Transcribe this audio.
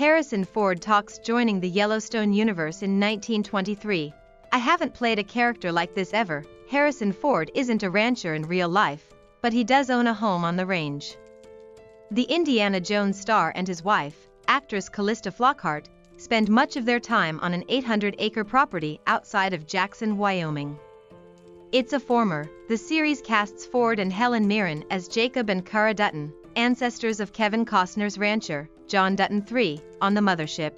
Harrison Ford talks joining the Yellowstone universe in 1923. I haven't played a character like this ever. Harrison Ford isn't a rancher in real life, but he does own a home on the range. The Indiana Jones star and his wife, actress Calista Flockhart, spend much of their time on an 800-acre property outside of Jackson, Wyoming. It's a former. The series casts Ford and Helen Mirren as Jacob and Cara Dutton, ancestors of Kevin Costner's rancher, John Dutton III, on the mothership.